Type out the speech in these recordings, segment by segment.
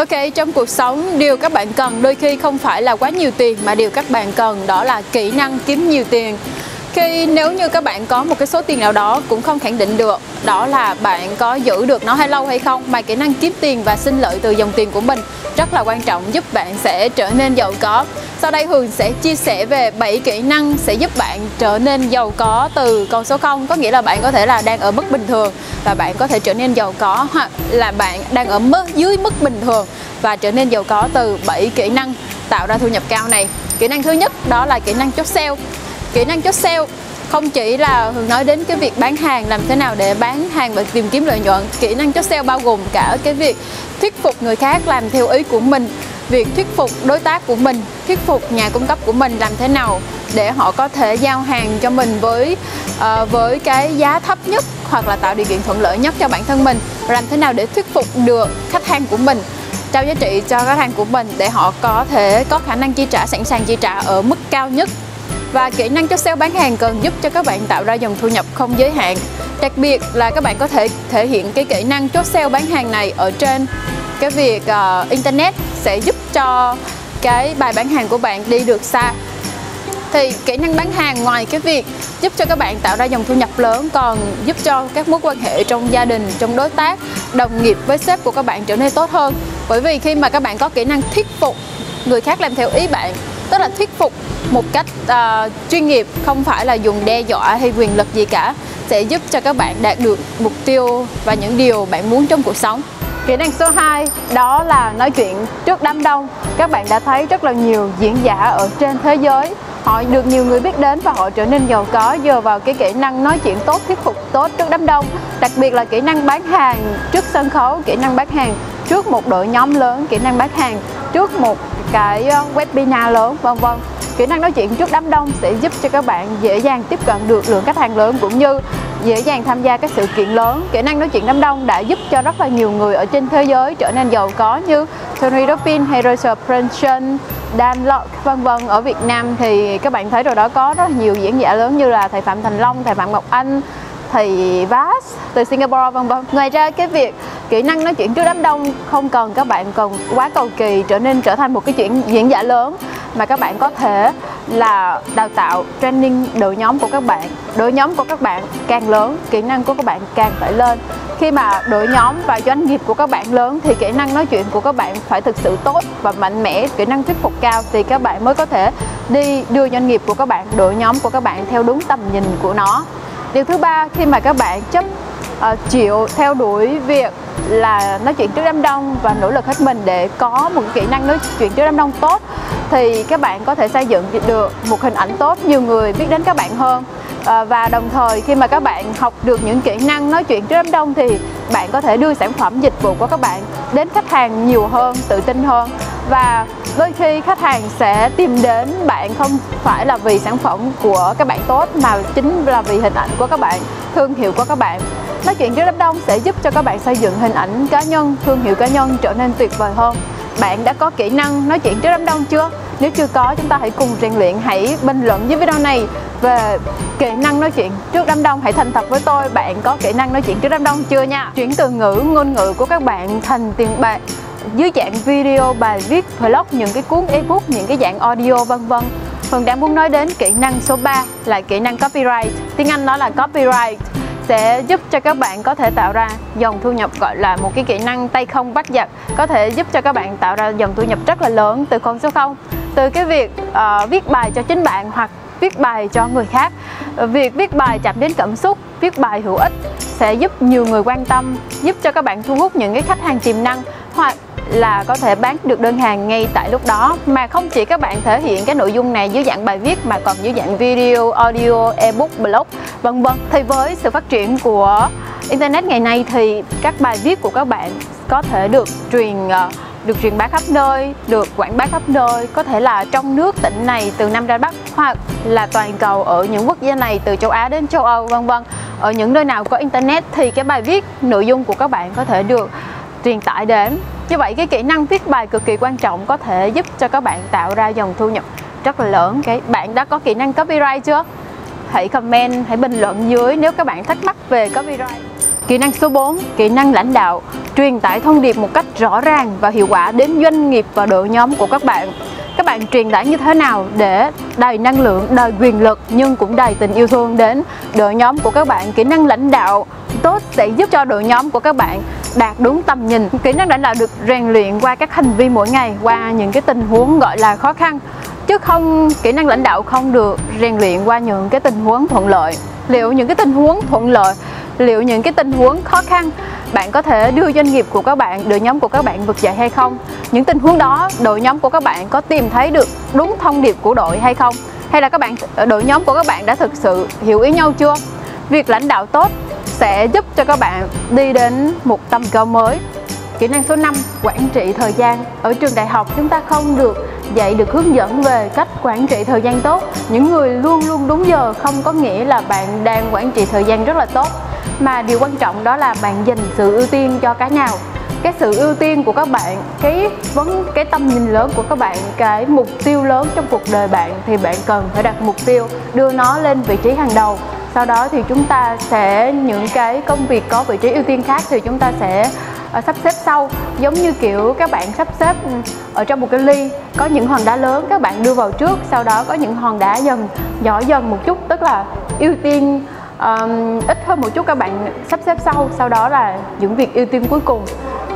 Ok, trong cuộc sống điều các bạn cần đôi khi không phải là quá nhiều tiền mà điều các bạn cần đó là kỹ năng kiếm nhiều tiền. Khi nếu như các bạn có một cái số tiền nào đó cũng không khẳng định được, đó là bạn có giữ được nó hay lâu hay không, mà kỹ năng kiếm tiền và sinh lợi từ dòng tiền của mình rất là quan trọng, giúp bạn sẽ trở nên giàu có. Sau đây Hường sẽ chia sẻ về 7 kỹ năng sẽ giúp bạn trở nên giàu có từ con số 0 Có nghĩa là bạn có thể là đang ở mức bình thường và bạn có thể trở nên giàu có, Hoặc là bạn đang ở mức, dưới mức bình thường và trở nên giàu có từ 7 kỹ năng tạo ra thu nhập cao này Kỹ năng thứ nhất đó là kỹ năng chốt sale Kỹ năng chốt sale. Không chỉ là Hường nói đến cái việc bán hàng làm thế nào để bán hàng và tìm kiếm lợi nhuận kỹ năng chốt sale bao gồm cả cái việc thuyết phục người khác làm theo ý của mình việc thuyết phục đối tác của mình thuyết phục nhà cung cấp của mình làm thế nào để họ có thể giao hàng cho mình với uh, với cái giá thấp nhất hoặc là tạo điều kiện thuận lợi nhất cho bản thân mình. Làm thế nào để thuyết phục được khách hàng của mình trao giá trị cho khách hàng của mình để họ có thể có khả năng chi trả sẵn sàng chi trả ở mức cao nhất và kỹ năng cho sale bán hàng cần giúp cho các bạn tạo ra dòng thu nhập không giới hạn. Đặc biệt là các bạn có thể thể hiện cái kỹ năng chốt sale bán hàng này ở trên cái việc uh, internet sẽ giúp cho cái bài bán hàng của bạn đi được xa. Thì kỹ năng bán hàng ngoài cái việc giúp cho các bạn tạo ra dòng thu nhập lớn còn giúp cho các mối quan hệ trong gia đình trong đối tác đồng nghiệp với sếp của các bạn trở nên tốt hơn. Bởi vì khi mà các bạn có kỹ năng thuyết phục người khác làm theo ý bạn tức là thuyết phục một cách uh, chuyên nghiệp không phải là dùng đe dọa hay quyền lực gì cả sẽ giúp cho các bạn đạt được mục tiêu và những điều bạn muốn trong cuộc sống. Kỹ năng số 2 đó là nói chuyện trước đám đông. Các bạn đã thấy rất là nhiều diễn giả ở trên thế giới. Họ được nhiều người biết đến và họ trở nên giàu có nhờ vào cái kỹ năng nói chuyện tốt thuyết phục tốt trước đám đông. Đặc biệt là kỹ năng bán hàng trước sân khấu kỹ năng bán hàng trước một đội nhóm lớn kỹ năng bán hàng trước một cái ờ, webinar lớn vân vân. Kỹ năng nói chuyện trước đám đông sẽ giúp cho các bạn dễ dàng tiếp cận được lượng khách hàng lớn cũng như dễ dàng tham gia các sự kiện lớn. Kỹ năng nói chuyện đám đông đã giúp cho rất là nhiều người ở trên thế giới trở nên giàu có như Tony Robbins hay Russell Brunson Dan Lok vân vân. Ở Việt Nam thì các bạn thấy rồi đó có rất là nhiều diễn giả lớn như là thầy Phạm Thành Long, thầy Phạm Ngọc Anh thầy Vas từ Singapore, vân vân. Ngoài ra cái việc kỹ năng nói chuyện trước đám đông không cần các bạn cần quá cầu kỳ trở nên trở thành một cái chuyện diễn giả lớn, mà các bạn có thể là đào tạo training đội nhóm của các bạn. Đội nhóm của các bạn càng lớn, kỹ năng của các bạn càng phải lên. Khi mà đội nhóm và doanh nghiệp của các bạn lớn thì kỹ năng nói chuyện của các bạn phải thực sự tốt và mạnh mẽ, kỹ năng thuyết phục cao thì các bạn mới có thể đi đưa doanh nghiệp của các bạn, đội nhóm của các bạn theo đúng tầm nhìn của nó điều thứ ba khi mà các bạn chấp uh, chịu theo đuổi việc là nói chuyện trước đám đông và nỗ lực hết mình để có một kỹ năng nói chuyện trước đám đông tốt thì các bạn có thể xây dựng được một hình ảnh tốt nhiều người biết đến các bạn hơn. À, và đồng thời khi mà các bạn học được những kỹ năng nói chuyện trước đám đông thì bạn có thể đưa sản phẩm dịch vụ của các bạn đến khách hàng nhiều hơn tự tin hơn. Và đôi khi khách hàng sẽ tìm đến bạn không phải là vì sản phẩm của các bạn tốt, mà chính là vì hình ảnh của các bạn, thương hiệu của các bạn. Nói chuyện trước đám đông sẽ giúp cho các bạn xây dựng hình ảnh cá nhân, thương hiệu cá nhân trở nên tuyệt vời hơn. Bạn đã có kỹ năng nói chuyện trước đám đông chưa? Nếu chưa có, chúng ta hãy cùng rèn luyện, hãy bình luận dưới video này về kỹ năng nói chuyện trước đám đông. Hãy thành thật với tôi, bạn có kỹ năng nói chuyện trước đám đông chưa nha? Chuyển từ ngữ, ngôn ngữ của các bạn thành tiền bạc dưới dạng video bài viết blog những cái cuốn ebook những cái dạng audio vân vân. Phần đang muốn nói đến kỹ năng số 3 là kỹ năng copyright. Tiếng Anh đó là copyright. Sẽ giúp cho các bạn có thể tạo ra dòng thu nhập gọi là một cái kỹ năng tay không bắt giặc. Có thể giúp cho các bạn tạo ra dòng thu nhập rất là lớn từ con số 0 từ cái việc uh, viết bài cho chính bạn hoặc viết bài cho người khác. Việc viết bài chạm đến cảm xúc viết bài hữu ích sẽ giúp nhiều người quan tâm giúp cho các bạn thu hút những cái khách hàng tiềm năng. Hoặc là có thể bán được đơn hàng ngay tại lúc đó mà không chỉ các bạn thể hiện cái nội dung này dưới dạng bài viết mà còn dưới dạng video, audio, ebook, blog vân vân. Thì với sự phát triển của internet ngày nay thì các bài viết của các bạn có thể được truyền ờ, được truyền bá khắp nơi, được quảng bá khắp nơi, có thể là trong nước tỉnh này từ Nam ra Bắc hoặc là toàn cầu ở những quốc gia này từ châu Á đến châu Âu vân vân. Ở những nơi nào có internet thì cái bài viết, nội dung của các bạn có thể được truyền tải đến. Như vậy cái kỹ năng viết bài cực kỳ quan trọng có thể giúp cho các bạn tạo ra dòng thu nhập rất là lớn. Cái bạn đã có kỹ năng copyright chưa? Hãy comment, hãy bình luận dưới nếu các bạn thắc mắc về copyright. Kỹ năng số 4, kỹ năng lãnh đạo. truyền tải thông điệp một cách rõ ràng và hiệu quả đến doanh nghiệp và đội nhóm của các bạn các bạn truyền tải như thế nào để đầy năng lượng đầy quyền lực nhưng cũng đầy tình yêu thương đến đội nhóm của các bạn kỹ năng lãnh đạo tốt sẽ giúp cho đội nhóm của các bạn đạt đúng tầm nhìn. Kỹ năng lãnh đạo được rèn luyện qua các hành vi mỗi ngày, qua những cái tình huống gọi là khó khăn. Chứ không, kỹ năng lãnh đạo không được rèn luyện qua những cái tình huống thuận lợi. Liệu những cái tình huống thuận lợi, liệu những cái tình huống khó khăn, bạn có thể đưa doanh nghiệp của các bạn, đội nhóm của các bạn vực dậy hay không? Những tình huống đó, đội nhóm của các bạn có tìm thấy được đúng thông điệp của đội hay không? Hay là các bạn, đội nhóm của các bạn đã thực sự hiểu ý nhau chưa? Việc lãnh đạo tốt sẽ giúp cho các bạn đi đến một tầm cao mới. Kỹ năng số 5 quản trị thời gian. Ở trường đại học, chúng ta không được dạy được hướng dẫn về cách quản trị thời gian tốt. Những người luôn luôn đúng giờ không có nghĩa là bạn đang quản trị thời gian rất là tốt. Mà điều quan trọng đó là bạn dành sự ưu tiên cho cái nào. Cái sự ưu tiên của các bạn, cái vấn, cái tâm nhìn lớn của các bạn, cái mục tiêu lớn trong cuộc đời bạn thì bạn cần phải đặt mục tiêu, đưa nó lên vị trí hàng đầu sau đó thì chúng ta sẽ những cái công việc có vị trí ưu tiên khác thì chúng ta sẽ uh, sắp xếp sau. Giống như kiểu các bạn sắp xếp ừ, ở trong một cái ly có những hòn đá lớn các bạn đưa vào trước sau đó có những hòn đá dần nhỏ dần một chút tức là ưu tiên um, ít hơn một chút các bạn sắp xếp sau. Sau đó là những việc ưu tiên cuối cùng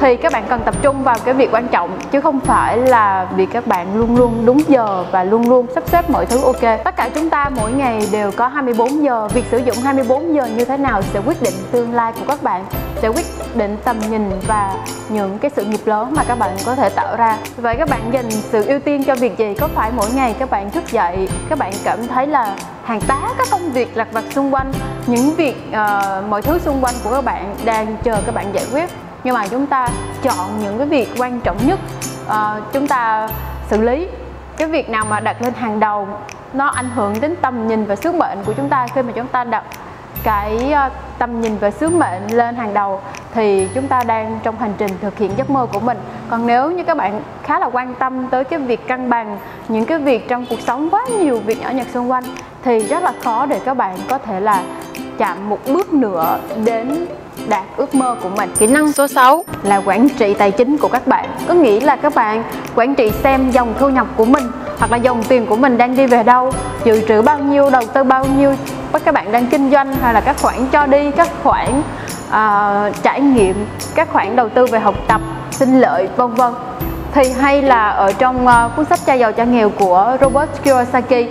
thì các bạn cần tập trung vào cái việc quan trọng chứ không phải là vì các bạn luôn luôn đúng giờ và luôn luôn sắp xếp mọi thứ ok. Tất cả chúng ta mỗi ngày đều có 24 giờ. Việc sử dụng 24 giờ như thế nào sẽ quyết định tương lai của các bạn, sẽ quyết định tầm nhìn và những cái sự nghiệp lớn mà các bạn có thể tạo ra. Vậy các bạn dành sự ưu tiên cho việc gì? Có phải mỗi ngày các bạn thức dậy các bạn cảm thấy là hàng tá các công việc lặt vặt xung quanh những việc uh, mọi thứ xung quanh của các bạn đang chờ các bạn giải quyết nhưng mà chúng ta chọn những cái việc quan trọng nhất uh, chúng ta xử lý. Cái việc nào mà đặt lên hàng đầu nó ảnh hưởng đến tầm nhìn và sứ mệnh của chúng ta. Khi mà chúng ta đặt cái ờ, tầm nhìn và sứ mệnh lên hàng đầu thì chúng ta đang trong hành trình thực hiện giấc mơ của mình. Còn nếu như các bạn khá là quan tâm tới cái việc cân bằng những cái việc trong cuộc sống quá nhiều việc nhỏ nhặt xung quanh thì rất là khó để các bạn có thể là chạm một bước nữa đến đạt ước mơ của mình. Kỹ năng số 6 là quản trị tài chính của các bạn. Có nghĩa là các bạn quản trị xem dòng thu nhập của mình hoặc là dòng tiền của mình đang đi về đâu, dự trữ bao nhiêu, đầu tư bao nhiêu, các bạn đang kinh doanh hay là các khoản cho đi, các khoản uh, trải nghiệm, các khoản đầu tư về học tập, sinh lợi, vân vân. Thì hay là ở trong uh, cuốn sách Cha giàu cha nghèo của Robert Kiyosaki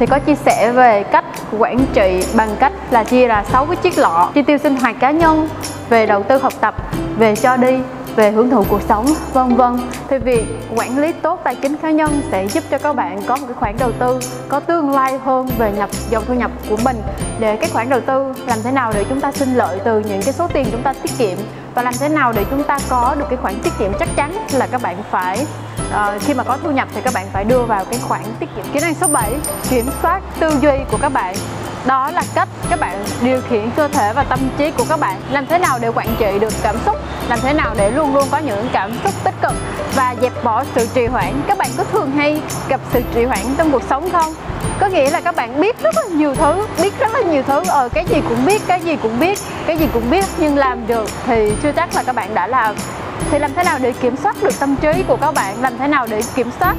thì có chia sẻ về cách quản trị bằng cách là chia ra 6 cái chiếc lọ, chi tiêu sinh hoạt cá nhân, về đầu tư học tập, về cho đi, về hưởng thụ cuộc sống, vân vân. Thì việc quản lý tốt tài chính cá nhân sẽ giúp cho các bạn có một cái khoản đầu tư có tương lai hơn về nhập, dòng thu nhập của mình. Để cái khoản đầu tư làm thế nào để chúng ta sinh lợi từ những cái số tiền chúng ta tiết kiệm và làm thế nào để chúng ta có được cái khoản tiết kiệm chắc chắn là các bạn phải uh, khi mà có thu nhập thì các bạn phải đưa vào cái khoản tiết kiệm kỹ năng số 7 kiểm soát tư duy của các bạn. Đó là cách các bạn điều khiển cơ thể và tâm trí của các bạn. Làm thế nào để quản trị được cảm xúc? Làm thế nào để luôn luôn có những cảm xúc tích cực và dẹp bỏ sự trì hoãn? Các bạn có thường hay gặp sự trì hoãn trong cuộc sống không? Có nghĩa là các bạn biết rất là nhiều thứ biết rất là nhiều thứ. Ờ cái gì cũng biết cái gì cũng biết cái gì cũng biết nhưng làm được thì chưa chắc là các bạn đã làm thì làm thế nào để kiểm soát được tâm trí của các bạn? Làm thế nào để kiểm soát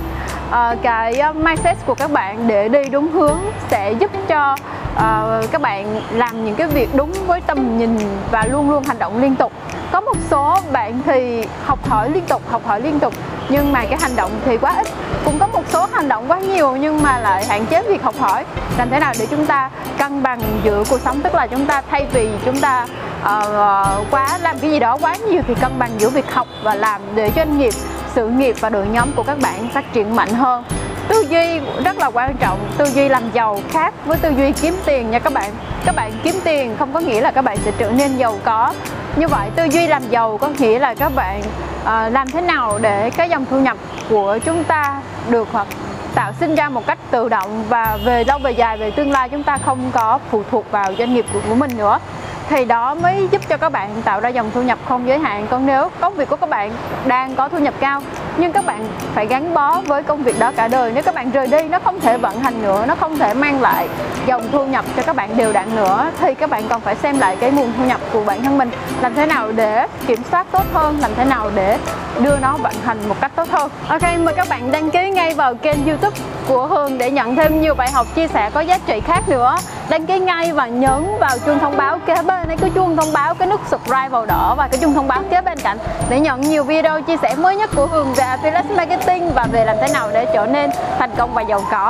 uh, cái ờ, mindset của các bạn để đi đúng hướng sẽ giúp cho uh, các bạn làm những cái việc đúng với tầm nhìn và luôn luôn hành động liên tục? Có một số bạn thì học hỏi liên tục học hỏi liên tục nhưng mà cái hành động thì quá ít. Cũng có một số hành động quá nhiều nhưng mà lại hạn chế việc học hỏi. Làm thế nào để chúng ta cân bằng giữa cuộc sống? Tức là chúng ta thay vì chúng ta uh, quá làm cái gì đó quá nhiều thì cân bằng giữa việc học và làm để doanh nghiệp sự nghiệp và đội nhóm của các bạn phát triển mạnh hơn. Tư duy rất là quan trọng tư duy làm giàu khác với tư duy kiếm tiền nha các bạn. Các bạn kiếm tiền không có nghĩa là các bạn sẽ trở nên giàu có. Như vậy tư duy làm giàu có nghĩa là các bạn uh, làm thế nào để cái dòng thu nhập của chúng ta được hoặc tạo sinh ra một cách tự động và về lâu về dài về tương lai chúng ta không có phụ thuộc vào doanh nghiệp của mình nữa thì đó mới giúp cho các bạn tạo ra dòng thu nhập không giới hạn. Còn nếu công việc của các bạn đang có thu nhập cao nhưng các bạn phải gắn bó với công việc đó cả đời. Nếu các bạn rời đi, nó không thể vận hành nữa, nó không thể mang lại dòng thu nhập cho các bạn đều đặn nữa. Thì các bạn còn phải xem lại cái nguồn thu nhập của bản thân mình. Làm thế nào để kiểm soát tốt hơn? Làm thế nào để đưa nó vận hành một cách tốt hơn? Ok, mời các bạn đăng ký ngay vào kênh youtube của Hường để nhận thêm nhiều bài học chia sẻ có giá trị khác nữa. Đăng ký ngay và nhấn vào chuông thông báo kế bên. Ấy cái chuông thông báo, cái nút subscribe màu đỏ và cái chuông thông báo kế bên cạnh để nhận nhiều video chia sẻ mới nhất của Hường về Affiliate Marketing và về làm thế nào để trở nên thành công và giàu có.